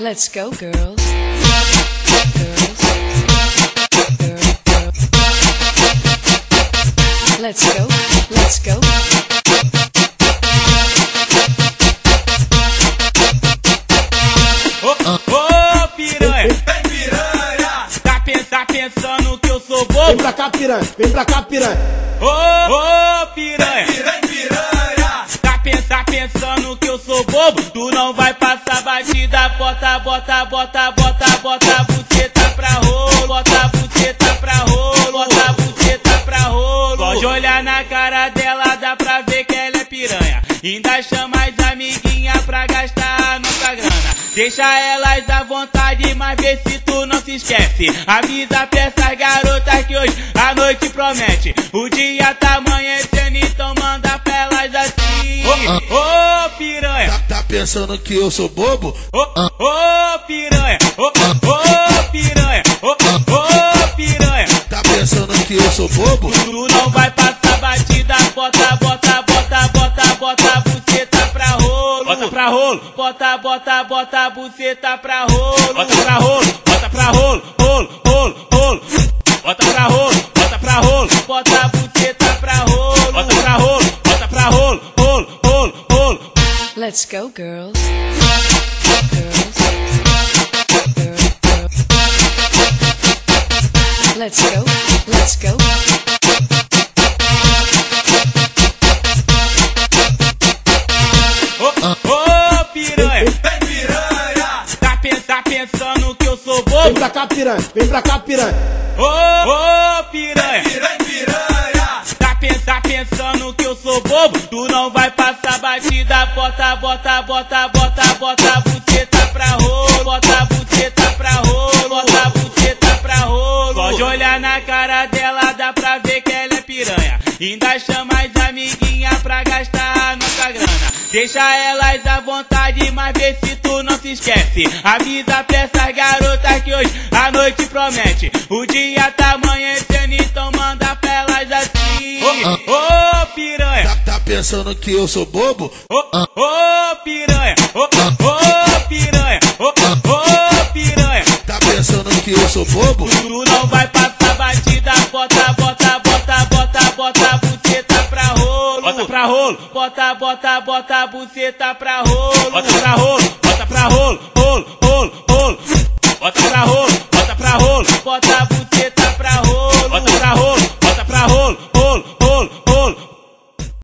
Let's go, girls. Girls. Girl, girl. Let's go. Let's go. Ô, ô, piranha! Vem piranha! Tá, pen- tá pensando que eu sou Vem bobo? pra cá, piranha. Vem pra cá, piranha. Ô, ô, piranha! Vem piranha! Tá, pen- tá pensando que eu sou bobo? Tu não vai bota, bota, bota, bota, bota a buceta pra rolo, bota a buceta pra rolo, bota a buceta pra rolo. Pode olhar na cara dela, dá pra ver que ela é piranha. Ainda chama as amiguinhas pra gastar a nossa grana. Deixa elas à vontade, mas vê se tu não se esquece. Avisa pra essas garotas que hoje a noite promete. O dia tá amanhecendo, então manda pra elas assim. Tá, tá pensando que eu sou bobo? Ô, ô, piranha! Ô, ô, piranha! Ô, ô, piranha! Tá pensando que eu sou bobo? Tu não vai passar batida, bota, bota, bota, bota, bota a buceta pra rolo. Bota pra rolo, bota, bota, bota a buceta pra rolo. Bota pra rolo, bota pra rolo, Let's go, girls. Girls. Girl, girl. Let's go. Let's go. Ô, ô, piranha, vem piranha. Tá, tá pensando que eu sou Vem bobo? pra cá, piranha. Vem pra cá, piranha. Ô, ô, piranha! Vem piranha! Tá, pen- tá pensando que eu sou bobo? Tu não vai passar batida, bota, bota, bota, bota, bota a buceta pra rolo, bota a buceta pra rolo, bota a buceta pra rolo. Pode olhar na cara dela, dá pra ver que ela é piranha. Ainda chama as amiguinhas pra gastar a nossa grana. Deixa elas à vontade, mas vê se tu não se esquece. Avisa pra essas garotas que hoje a noite promete. O dia tá amanhecendo, então pensando que eu sou bobo? Ô, ô, piranha! Ô, ô, piranha! Ô, ô, piranha! Tá pensando que eu sou bobo? Tu não vai passar batida, bota, bota, bota, bota, bota a buceta pra rolo. Bota pra rolo, bota, bota, bota a buceta pra rolo. Bota pra rolo,